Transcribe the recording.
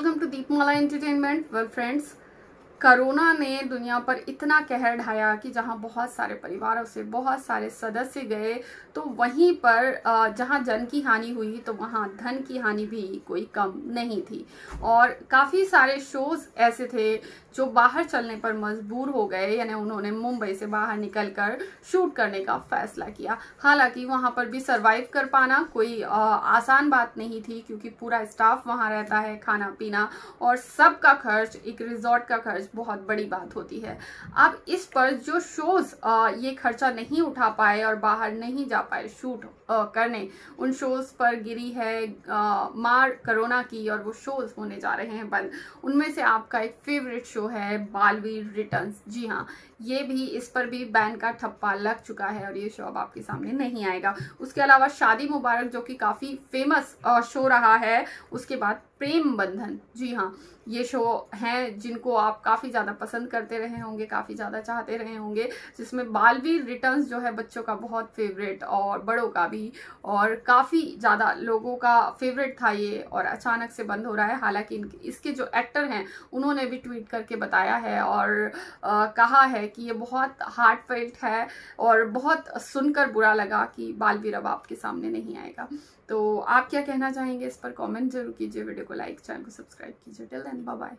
Welcome to Deepmala Entertainment. Well friends, corona ने दुनिया पर इतना कहर ढाया कि जहाँ बहुत सारे परिवारों से बहुत सारे सदस्य गए तो वहीं पर जहाँ जन की हानि हुई तो वहाँ धन की हानि भी कोई कम नहीं थी। और काफ़ी सारे शोज़ ऐसे थे जो बाहर चलने पर मजबूर हो गए, यानी उन्होंने मुंबई से बाहर निकलकर शूट करने का फैसला किया। हालाँकि वहाँ पर भी सरवाइव कर पाना कोई आसान बात नहीं थी, क्योंकि पूरा स्टाफ वहाँ रहता है खाना पीना और सबका खर्च, एक रिजॉर्ट का खर्च बहुत बड़ी बात होती है। अब इस पर जो शोज़ ये खर्चा नहीं उठा पाए और बाहर नहीं जा पाए शूट करने, उन शोज़ पर गिरी है मार कोरोना की और वो शोज़ होने जा रहे हैं बंद। उनमें से आपका एक फेवरेट शो है, बालवीर रिटर्न्स जी हाँ ये भी इस पर भी बैन का ठप्पा लग चुका है और ये शो अब आपके सामने नहीं आएगा। उसके अलावा शादी मुबारक, जो कि काफ़ी फ़ेमस शो रहा है, उसके बाद प्रेम बंधन। जी हाँ ये शो हैं जिनको आप काफ़ी ज़्यादा पसंद करते रहे होंगे काफ़ी ज़्यादा चाहते रहे होंगे जिसमें बालवीर रिटर्न्स जो है बच्चों का बहुत फेवरेट और बड़ों का भी और काफ़ी ज़्यादा लोगों का फेवरेट था ये और अचानक से बंद हो रहा है। हालाँकि इसके जो एक्टर हैं उन्होंने भी ट्वीट करके बताया है और आ, कहा है कि ये बहुत हार्ट फेल्ट है और बहुत सुनकर बुरा लगा कि बालवीर अब आपके सामने नहीं आएगा। तो आप क्या कहना चाहेंगे इस पर कॉमेंट ज़रूर कीजिए वीडियो को लाइक चैनल को सब्सक्राइब कीजिए। Till then bye bye